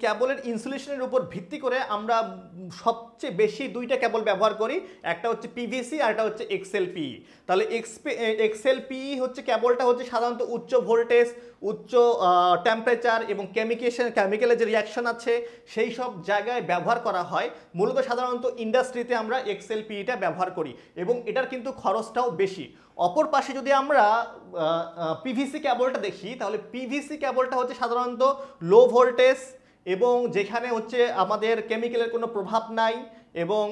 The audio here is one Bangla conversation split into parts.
ক্যাবলের ইনসুলেশনের উপর ভিত্তি করে আমরা সবচেয়ে বেশি দুইটা ক্যাবল ব্যবহার করি, একটা হচ্ছে পিভিসি আর একটা হচ্ছে এক্সএল পি তাহলে এক্সএল পি হচ্ছে ক্যাবলটা হচ্ছে সাধারণত উচ্চ ভোল্টেজ, উচ্চ টেম্পারেচার এবং কেমিকেশন কেমিক্যালের যে রিয়াকশন আছে, সেই সব জায়গায় ব্যবহার করা হয়। মূলত সাধারণত ইন্ডাস্ট্রিতে আমরা এক্সেল পিটা ব্যবহার করি এবং এটার কিন্তু খরচটাও বেশি। অপর পাশে যদি আমরা পিভিসি ক্যাবলটা দেখি, তাহলে পিভিসি ক্যাবলটা হচ্ছে সাধারণত লো ভোল্টেজ এবং যেখানে হচ্ছে আমাদের কেমিক্যালের কোনো প্রভাব নাই এবং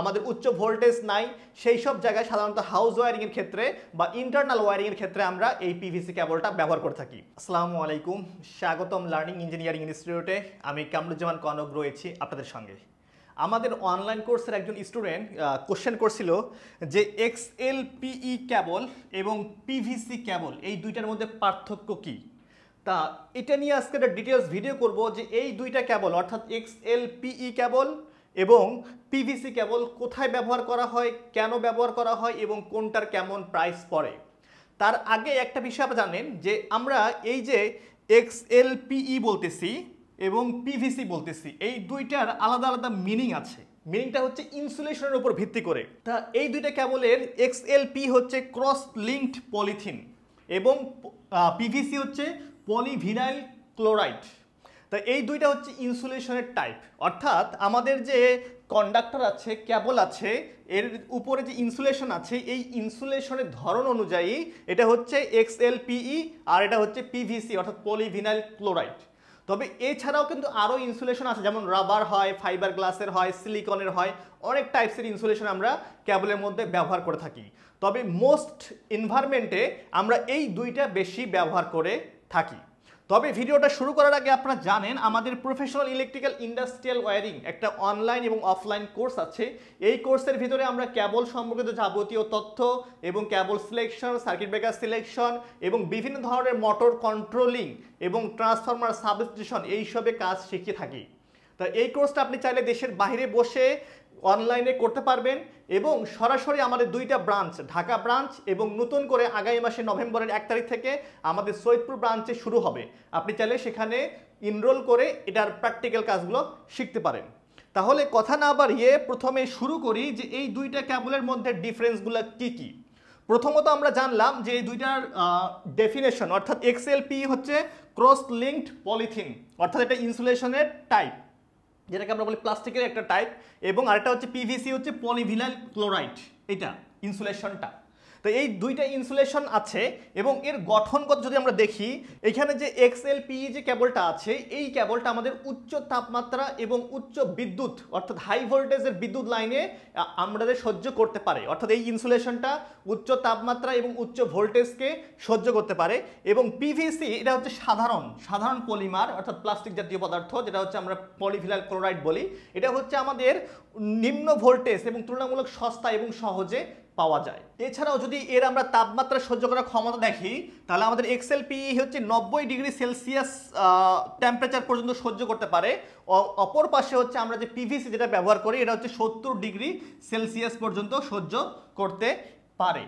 আমাদের উচ্চ ভোল্টেজ নাই, সেই সব জায়গায় সাধারণত হাউস ওয়ারিংয়ের ক্ষেত্রে বা ইন্টারনাল ওয়ারিংয়ের ক্ষেত্রে আমরা এই পিভিসি কেবলটা ব্যবহার করে থাকি। আসসালামু আলাইকুম, স্বাগতম লার্নিং ইঞ্জিনিয়ারিং ইনস্টিটিউটে আমি কামরুজ্জামান কনক রয়েছি আপনাদের সঙ্গে। আমাদের অনলাইন কোর্সের একজন স্টুডেন্ট কোশ্চেন করছিল যে এক্স এল পিই ক্যাবল এবং পিভিসি ক্যাবল এই দুইটার মধ্যে পার্থক্য কী? তা এটা নিয়ে আজকে একটা ডিটেলস ভিডিও করব যে এই দুইটা ক্যাবল অর্থাৎ এক্স এল পিই কেবল এবং পিভিসি ক্যাবল কোথায় ব্যবহার করা হয়, কেন ব্যবহার করা হয় এবং কোনটার কেমন প্রাইস পড়ে। তার আগে একটা বিষয় আপনারা জানেন যে আমরা এই যে এক্স এল পিই বলতেছি এবং পিভিসি বলতেছি, এই দুইটার আলাদা আলাদা মিনিং আছে। মিনিংটা হচ্ছে ইনসুলেশনের উপর ভিত্তি করে। তা এই দুইটা ক্যাবলের এক্স এল পি হচ্ছে ক্রস লিঙ্কড পলিথিন এবং পিভিসি হচ্ছে পলিভিনাইল ক্লোরাইড। তো এই দুইটা হচ্ছে ইনসুলেশনের টাইপ। অর্থাৎ আমাদের যে কন্ডাক্টর আছে, ক্যাবল আছে, এর উপরে যে ইনসুলেশন আছে, এই ইনসুলেশনের ধরন অনুযায়ী এটা হচ্ছে এক্স এল আর এটা হচ্ছে পিভিসি অর্থাৎ পলিভিনাইল ক্লোরাইড। তবে এছাড়াও কিন্তু আরও ইনসুলেশন আছে, যেমন রাবার হয় ফাইবার গ্লাসের হয়, সিলিকনের হয়, অনেক টাইপসের ইনসুলেশন আমরা ক্যাবলের মধ্যে ব্যবহার করে থাকি। তবে মোস্ট এনভায়রনমেন্টে আমরা এই দুইটা বেশি ব্যবহার করে থাকি। তবে ভিডিওটা শুরু করার আগে আপনারা জানেন, আমাদের প্রফেশনাল ইলেকট্রিক্যাল ইন্ডাস্ট্রিয়াল ওয়ারিং একটা অনলাইন এবং অফলাইন কোর্স আছে। এই কোর্সের ভিতরে আমরা কেবল সম্পর্কিত যাবতীয় তথ্য এবং cable selection circuit breaker selection এবং বিভিন্ন ধরনের মোটর কন্ট্রোলিং এবং ট্রান্সফরমার সাবস্টেশন এইসবে কাজ শিখিয়ে থাকি। তা এই কোর্সটা আপনি চাইলে দেশের বাইরে বসে অনলাইনে করতে পারবেন এবং সরাসরি আমাদের দুইটা ব্রাঞ্চ ঢাকা ব্রাঞ্চ এবং নতুন করে আগামী মাসে নভেম্বরের এক তারিখ থেকে আমাদের সৈয়দপুর ব্রাঞ্চে শুরু হবে। আপনি চাইলে সেখানে ইনরোল করে এটার প্র্যাকটিক্যাল কাজগুলো শিখতে পারেন। তাহলে কথা না বাড়িয়ে প্রথমে শুরু করি যে এই দুইটা ক্যাবলের মধ্যে ডিফারেন্সগুলো কি কি? প্রথমত আমরা জানলাম যে এই দুইটার ডেফিনেশন অর্থাৎ এক্সএলপি হচ্ছে ক্রস লিঙ্কড পলিথিন অর্থাৎ এটা ইনসুলেশনের টাইপ যেটাকে আমরা বলি প্লাস্টিকের একটা টাইপ এবং আরেকটা হচ্ছে পিভিসি হচ্ছে পলিভিনাইল ক্লোরাইড এটা ইনসুলেশনটা তো এই দুইটা ইনসুলেশন আছে এবং এর গঠনগত যদি আমরা দেখি, এখানে যে এক্সএল পি যে কেবলটা আছে, এই কেবলটা আমাদের উচ্চ তাপমাত্রা এবং উচ্চ বিদ্যুৎ, অর্থাৎ হাই ভোল্টেজের বিদ্যুৎ লাইনে আমাদের সহ্য করতে পারে। অর্থাৎ এই ইনসুলেশনটা উচ্চ তাপমাত্রা এবং উচ্চ ভোল্টেজকে সহ্য করতে পারে এবং পিভিসি এটা হচ্ছে সাধারণ সাধারণ পলিমার, অর্থাৎ প্লাস্টিক জাতীয় পদার্থ, যেটা হচ্ছে আমরা পলিভিনাল ক্লোরাইড বলি। এটা হচ্ছে আমাদের নিম্ন ভোল্টেজ এবং তুলনামূলক সস্তা এবং সহজে পাওয়া যায়। এছাড়াও যদি এর আমরা তাপমাত্রা সহ্য করার ক্ষমতা দেখি, তাহলে আমাদের এক্সেল পিই হচ্ছে নব্বই ডিগ্রি সেলসিয়াস টেম্পারেচার পর্যন্ত সহ্য করতে পারে। অপর পাশে হচ্ছে আমরা যে পিভিসি যেটা ব্যবহার করি, এটা হচ্ছে সত্তর ডিগ্রি সেলসিয়াস পর্যন্ত সহ্য করতে পারে।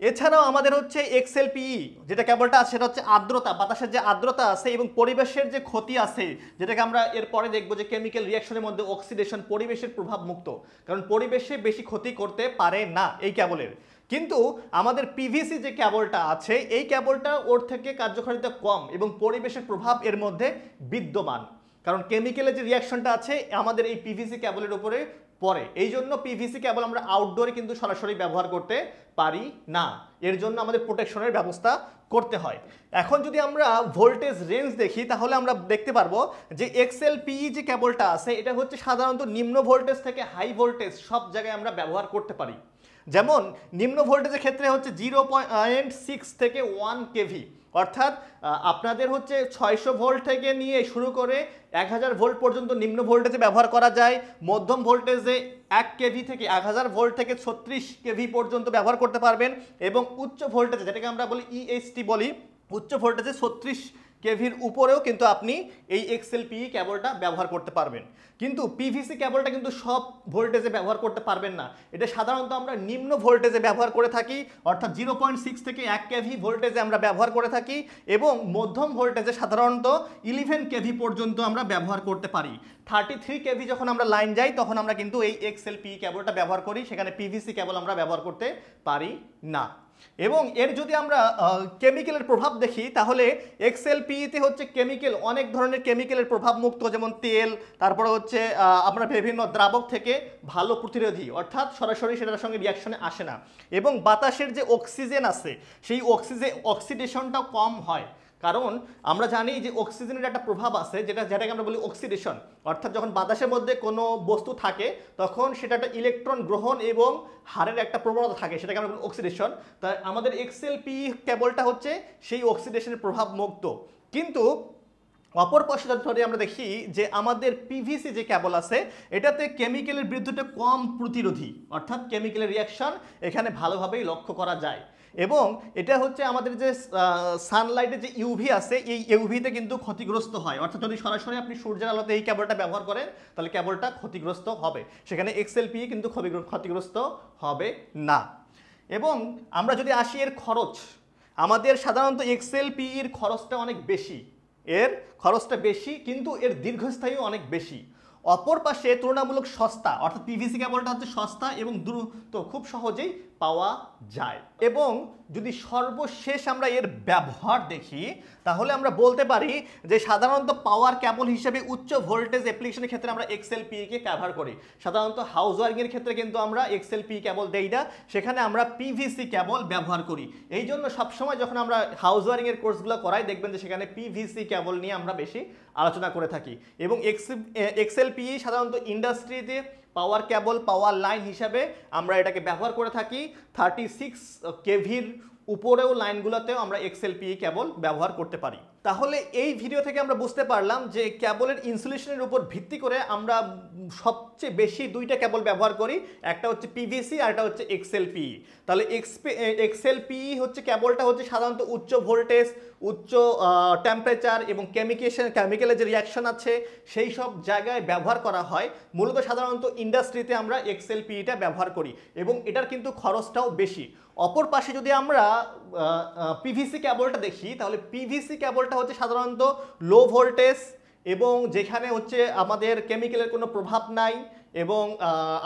এছাড়াও আমাদের হচ্ছে এক্সেল পিই যেটা কেবলটা আছে, সেটা হচ্ছে আর্দ্রতা, বাতাসের যে আর্দ্রতা আছে এবং পরিবেশের যে ক্ষতি আছে, যেটাকে আমরা এরপরে দেখব যে কেমিক্যাল রিয়াকশনের মধ্যে অক্সিডেশন পরিবেশের প্রভাব মুক্ত। কারণ পরিবেশে বেশি ক্ষতি করতে পারে না এই কেবলের কিন্তু আমাদের পিভিসি যে কেবলটা আছে, এই কেবলটা ওর থেকে কার্যকারিতা কম এবং পরিবেশের প্রভাব এর মধ্যে বিদ্যমান। কারণ কেমিক্যালের যে রিয়াকশনটা আছে, আমাদের এই পিভিসি কেবলের উপরে পরে। এই জন্য পিভিসি কেবল আমরা আউটডোরে কিন্তু সরাসরি ব্যবহার করতে পারি না। এর জন্য আমাদের প্রোটেকশনের ব্যবস্থা করতে হয়। এখন যদি আমরা ভোল্টেজ রেঞ্জ দেখি, তাহলে আমরা দেখতে পারব যে এক্সেল পিই যে কেবলটা আছে, এটা হচ্ছে সাধারণত নিম্ন ভোল্টেজ থেকে হাই ভোল্টেজ সব জায়গায় আমরা ব্যবহার করতে পারি। যেমন নিম্ন ভোল্টেজের ক্ষেত্রে হচ্ছে জিরো পয়েন্ট সিক্স থেকে ওয়ান কেভি। অর্থাৎ আপনাদের হচ্ছে ছয়শো ভোল্ট থেকে নিয়ে শুরু করে এক হাজার ভোল্ট পর্যন্ত নিম্ন ভোল্টেজে ব্যবহার করা যায়। মধ্যম ভোল্টেজে এক কেভি থেকে এক হাজার ভোল্ট থেকে ছত্রিশ কেভি পর্যন্ত ব্যবহার করতে পারবেন এবং উচ্চ ভোল্টেজে, যেটাকে আমরা বলি ইএসটি বলি, উচ্চ ভোল্টেজে ছত্রিশ কেভির উপরেও কিন্তু আপনি এই এক্সেল পি ক্যাবলটা ব্যবহার করতে পারবেন। কিন্তু পিভিসি ক্যাবলটা কিন্তু সব ভোল্টেজে ব্যবহার করতে পারবেন না। এটা সাধারণত আমরা নিম্ন ভোল্টেজে ব্যবহার করে থাকি, অর্থাৎ জিরো পয়েন্ট সিক্স থেকে এক কেভি ভোল্টেজে আমরা ব্যবহার করে থাকি এবং মধ্যম ভোল্টেজে সাধারণত ইলেভেন কেভি পর্যন্ত আমরা ব্যবহার করতে পারি। থার্টি থ্রি কেভি যখন আমরা লাইন যাই, তখন আমরা কিন্তু এই এক্সএল পি ক্যাবলটা ব্যবহার করি। সেখানে পিভিসি ক্যাবল আমরা ব্যবহার করতে পারি না। এবং এর যদি আমরা কেমিক্যালের প্রভাব দেখি, তাহলে এক্সেল পিইতে হচ্ছে কেমিক্যাল অনেক ধরনের কেমিক্যালের প্রভাব মুক্ত, যেমন তেল, তারপরে হচ্ছে আমরা বিভিন্ন দ্রাবক থেকে ভালো প্রতিরোধী, অর্থাৎ সরাসরি সেটার সঙ্গে রিয়াকশনে আসে না। এবং বাতাসের যে অক্সিজেন আছে, সেই অক্সিজেন অক্সিডেশনটাও কম হয়। কারণ আমরা জানি যে অক্সিজেনের একটা প্রভাব আছে যেটা, যেটাকে আমরা বলি অক্সিডেশন অর্থাৎ যখন বাতাসের মধ্যে কোনো বস্তু থাকে, তখন সেটা একটা ইলেকট্রন গ্রহণ এবং হারের একটা প্রবণতা থাকে, সেটাকে আমরা বলি অক্সিডেশন তাই আমাদের এক্সেল পি কেবলটা হচ্ছে সেই অক্সিডেশনের প্রভাব মুক্ত কিন্তু অপর পাশে যদি আমরা দেখি যে আমাদের পিভিসি যে কেবল আছে, এটাতে কেমিক্যালের বিরুদ্ধে কম প্রতিরোধী, অর্থাৎ কেমিক্যালের রিয়াকশন এখানে ভালোভাবেই লক্ষ্য করা যায়। এবং এটা হচ্ছে আমাদের যে সানলাইটের যে ইউভি আছে, এই ইউভিতে কিন্তু ক্ষতিগ্রস্ত হয়। অর্থাৎ যদি সরাসরি আপনি সূর্যের আলোতে এই কেবলটা ব্যবহার করেন, তাহলে কেবলটা ক্ষতিগ্রস্ত হবে। সেখানে এক্সেল পি কিন্তু ক্ষতিগ্র- ক্ষতিগ্রস্ত হবে না। এবং আমরা যদি আসি এর খরচ, আমাদের সাধারণত এক্সেল পির খরচটা অনেক বেশি। এর খরচটা বেশি, কিন্তু এর দীর্ঘস্থায়ী অনেক বেশি। অপর পাশে তুলনামূলক সস্তা, অর্থাৎ পিভিসি কেবলটা হচ্ছে সস্তা এবং দ্রুত, খুব সহজেই পাওয়া যায়। এবং যদি সর্বশেষ আমরা এর ব্যবহার দেখি, তাহলে আমরা বলতে পারি যে সাধারণত পাওয়ার কেবল হিসেবে উচ্চ ভোল্টেজ অ্যাপ্লিকেশনের ক্ষেত্রে আমরা এক্সেল পি কে ব্যবহার করি। সাধারণত হাউস ওয়ারিংয়ের ক্ষেত্রে কিন্তু আমরা এক্সেল পি কেবল দেই না, সেখানে আমরা পিভিসি কেবল ব্যবহার করি। এই জন্য সবসময় যখন আমরা হাউস ওয়ারিংয়ের কোর্সগুলো করাই, দেখবেন যে সেখানে পিভিসি কেবল নিয়ে আমরা বেশি আলোচনা করে থাকি। এবং এক্স এক্সেল পি সাধারণত ইন্ডাস্ট্রিতে পাওয়ার কেবল, পাওয়ার লাইন হিসাবে আমরা এটাকে ব্যবহার করে থাকি। থার্টি সিক্স কেভির উপরেও লাইনগুলোতেও আমরা এক্সএলপি কেবল ব্যবহার করতে পারি। তাহলে এই ভিডিও থেকে আমরা বুঝতে পারলাম যে ক্যাবলের ইনসুলেশনের উপর ভিত্তি করে আমরা সবচেয়ে বেশি দুইটা কেবল ব্যবহার করি, একটা হচ্ছে পিভিসি আর একটা হচ্ছে এক্সএলপি তাহলে এক্সএলপি হচ্ছে ক্যাবলটা হচ্ছে সাধারণত উচ্চ ভোল্টেজ, উচ্চ টেম্পারেচার এবং কেমিকেশন কেমিক্যালের যে রিয়াকশন আছে, সেই সব জায়গায় ব্যবহার করা হয়। মূলত সাধারণত ইন্ডাস্ট্রিতে আমরা এক্সএলপিটা ব্যবহার করি এবং এটার কিন্তু খরচটাও বেশি। অপর পাশে যদি আমরা পিভিসি ক্যাবলটা দেখি তাহলে পিভিসি ক্যাবলটা হচ্ছে সাধারণত লো ভোল্টেজ এবং যেখানে হচ্ছে আমাদের কেমিক্যালের কোনো প্রভাব নাই এবং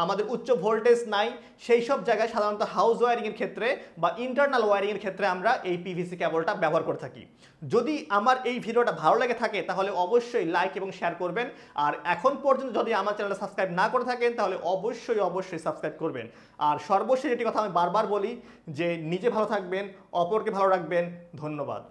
আমাদের উচ্চ ভোল্টেজ নাই, সেই সব জায়গায় সাধারণত হাউস ওয়ারিংয়ের ক্ষেত্রে বা ইন্টারনাল ওয়ারিংয়ের ক্ষেত্রে আমরা এই পিভিসি কেবলটা ব্যবহার করে থাকি। যদি আমার এই ভিডিওটা ভালো লেগে থাকে, তাহলে অবশ্যই লাইক এবং শেয়ার করবেন। আর এখন পর্যন্ত যদি আমার চ্যানেলটা সাবস্ক্রাইব না করে থাকেন, তাহলে অবশ্যই অবশ্যই সাবস্ক্রাইব করবেন। আর সর্বশেষ এটি কথা আমি বারবার বলি যে, নিজে ভালো থাকবেন, অপরকে ভালো রাখবেন, ধন্যবাদ।